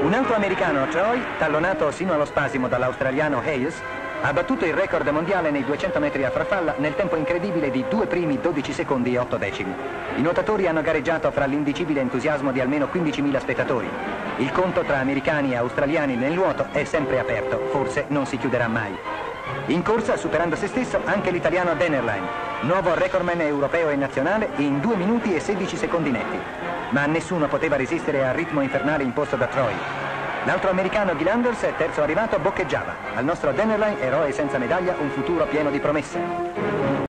Un altro americano, Troy, tallonato sino allo spasimo dall'australiano Hayes, ha battuto il record mondiale nei 200 metri a farfalla nel tempo incredibile di due primi 12 secondi e 8 decimi. I nuotatori hanno gareggiato fra l'indicibile entusiasmo di almeno 15.000 spettatori. Il conto tra americani e australiani nel nuoto è sempre aperto, forse non si chiuderà mai. In corsa, superando se stesso, anche l'italiano Dennerlein, nuovo recordman europeo e nazionale in 2 minuti e 16 secondi netti. Ma nessuno poteva resistere al ritmo infernale imposto da Troy. L'altro americano Ghilanders, terzo arrivato, boccheggiava. Al nostro Dennerlein, eroe senza medaglia, un futuro pieno di promesse.